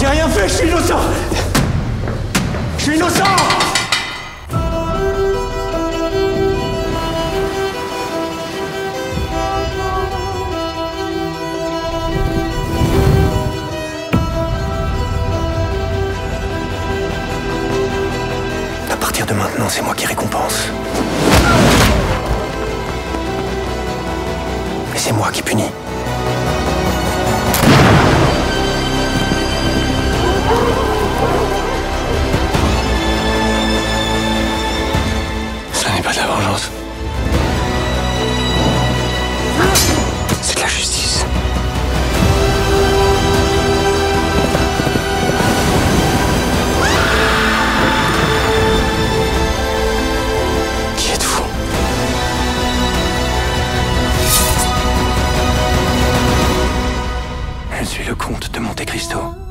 J'ai rien fait, je suis innocent Je suis innocent À partir de maintenant, c'est moi qui récompense. Et c'est moi qui punis. le comte de Monte Cristo.